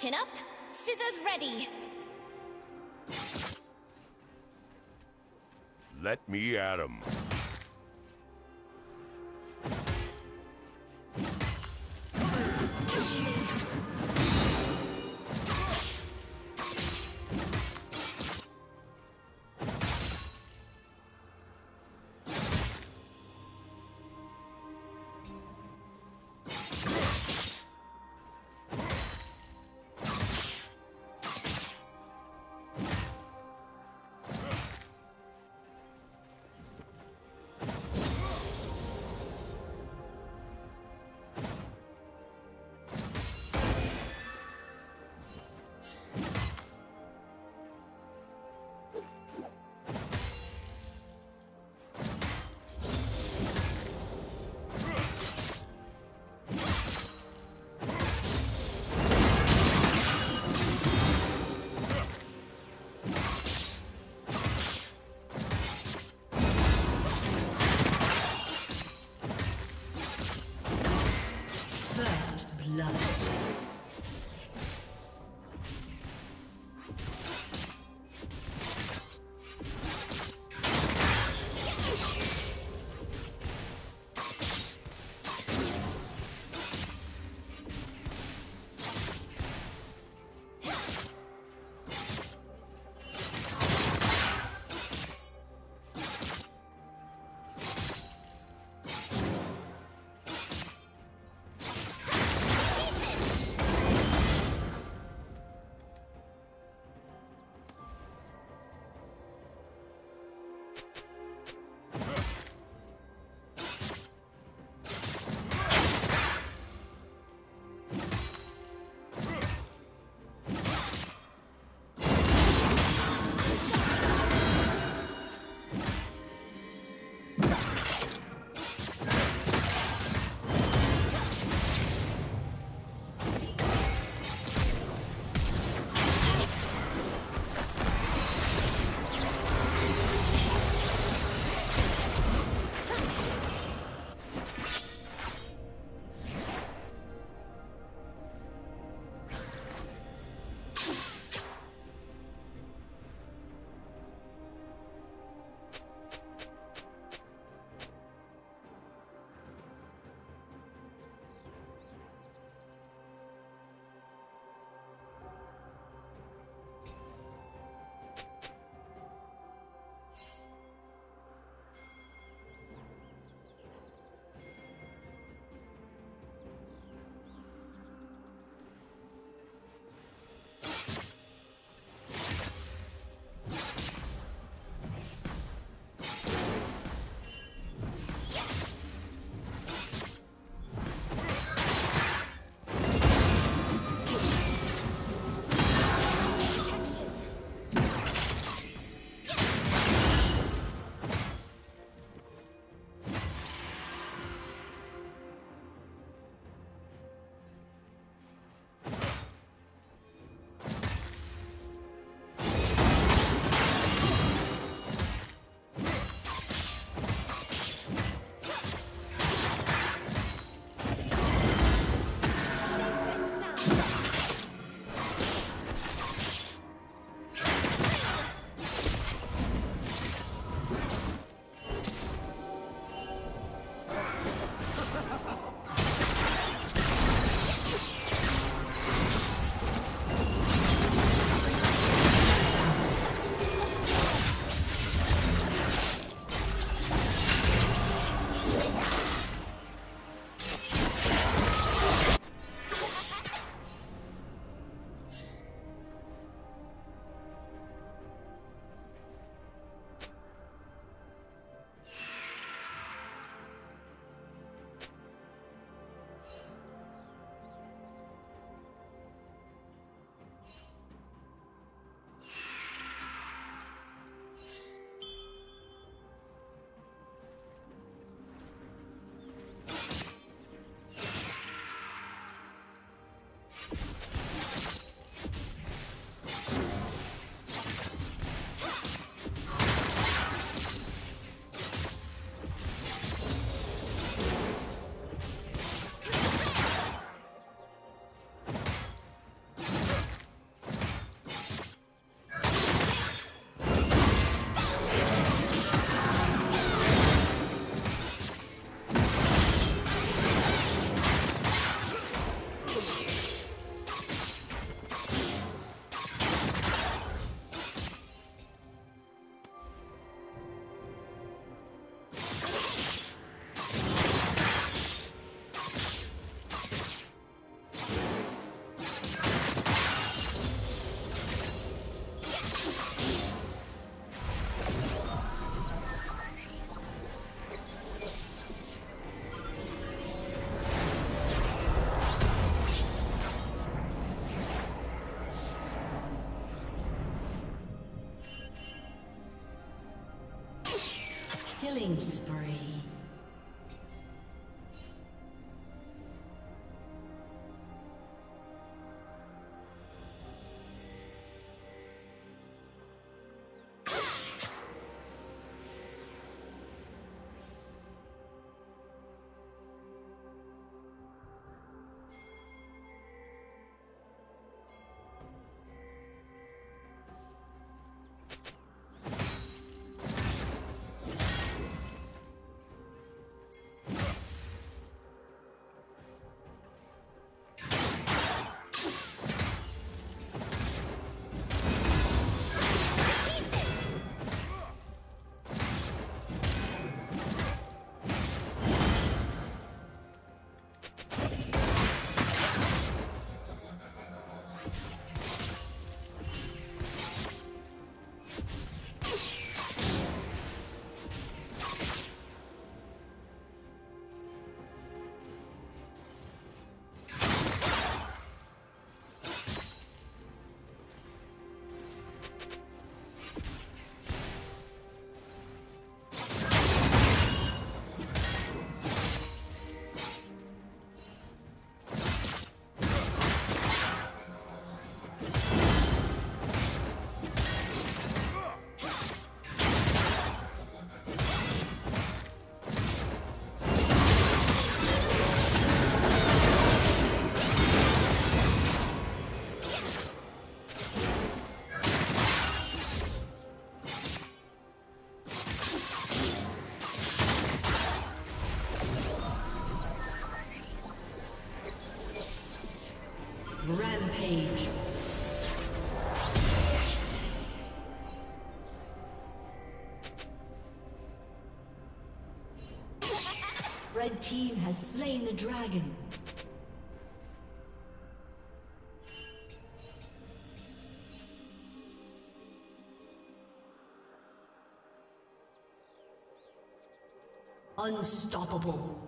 Chin up, scissors ready. Let me at him. Killing slain the dragon. Unstoppable.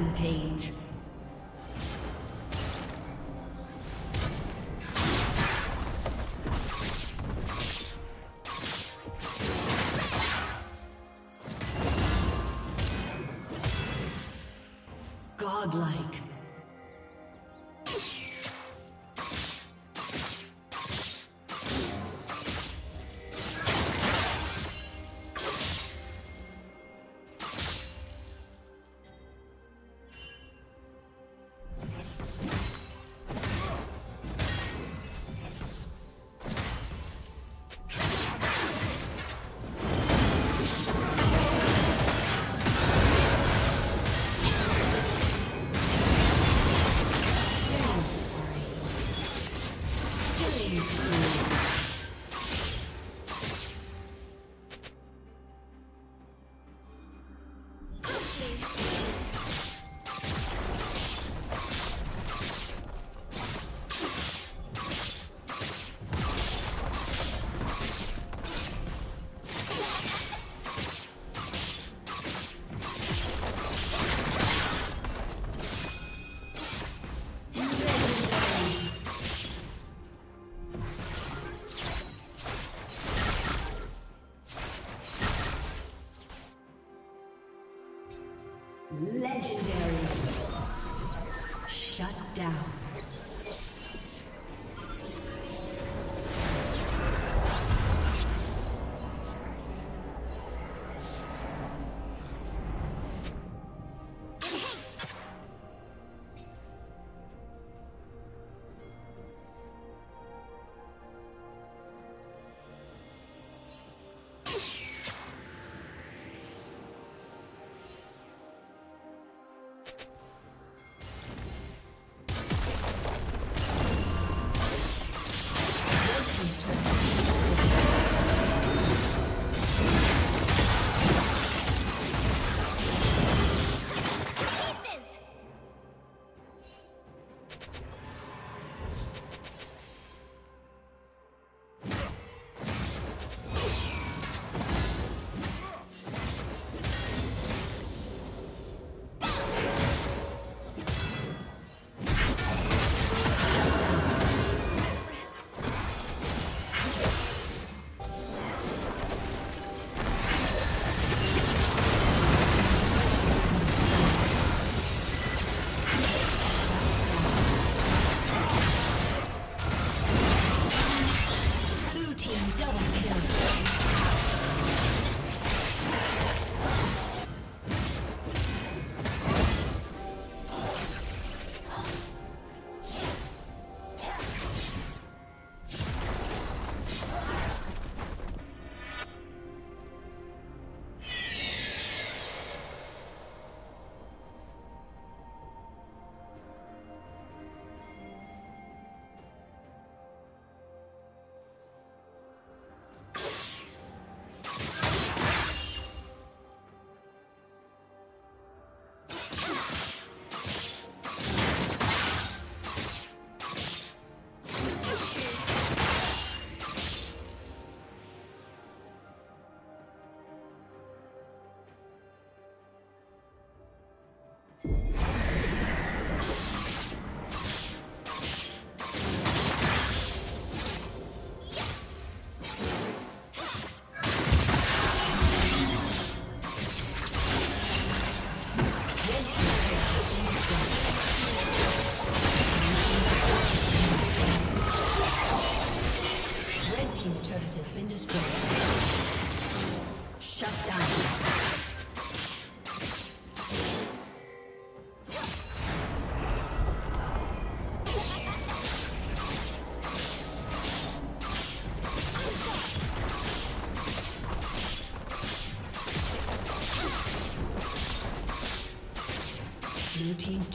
Rampage. Legendary.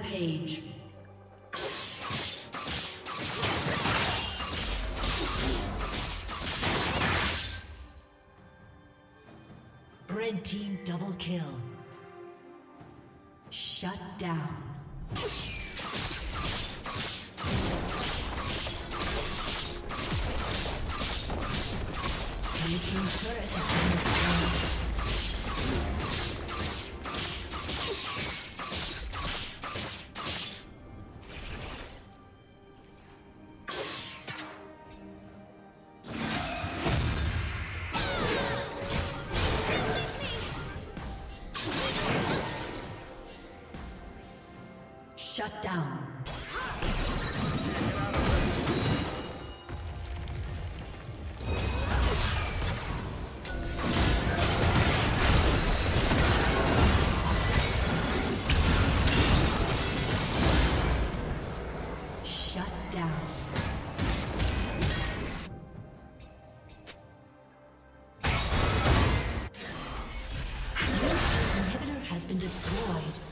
Rampage. destroyed.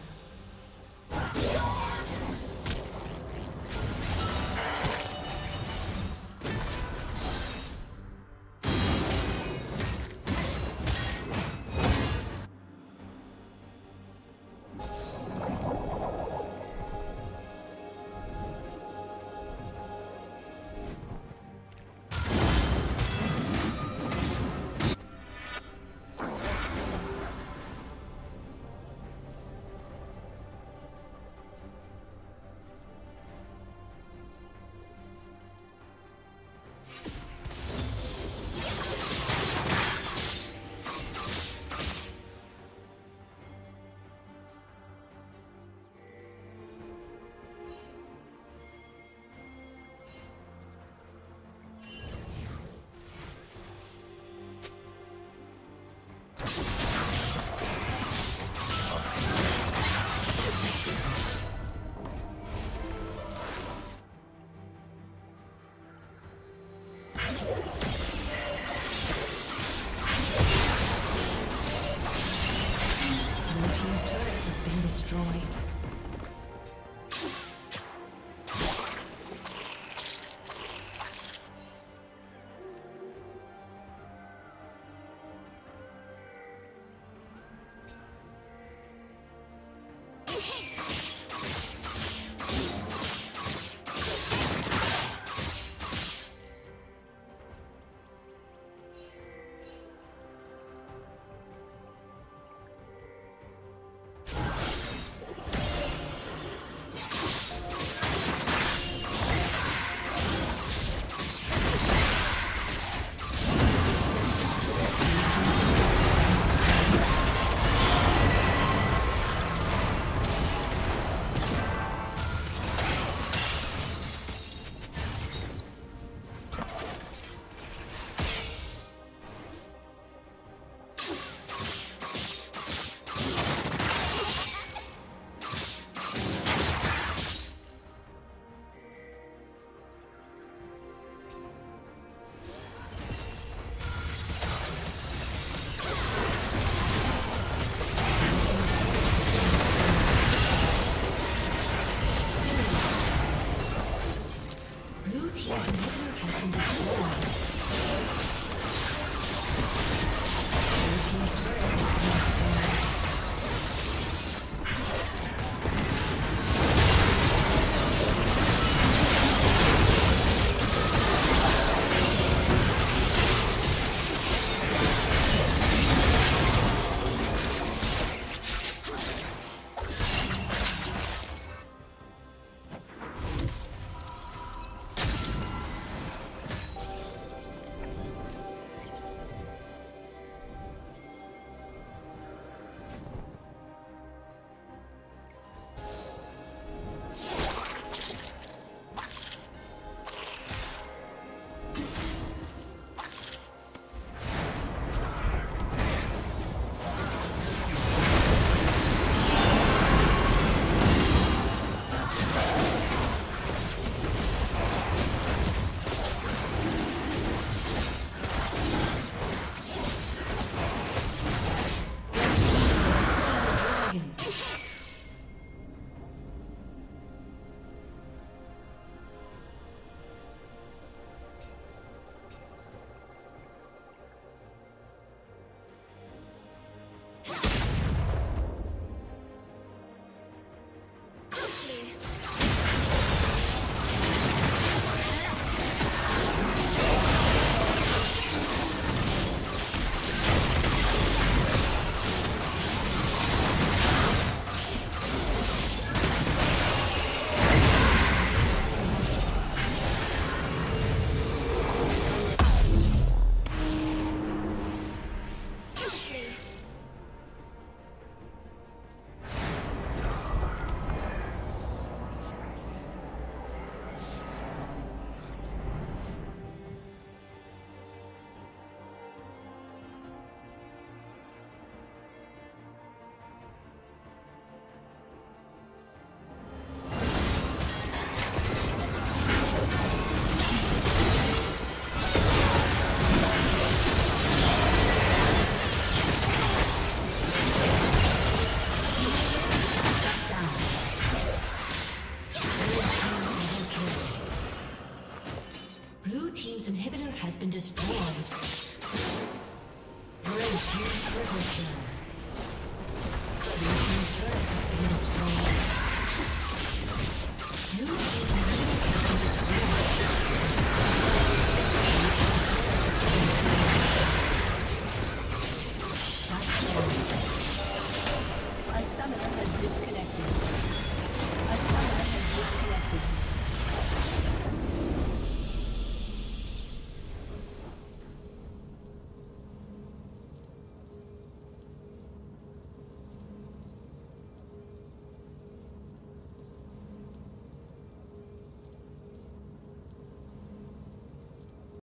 Team triple kill.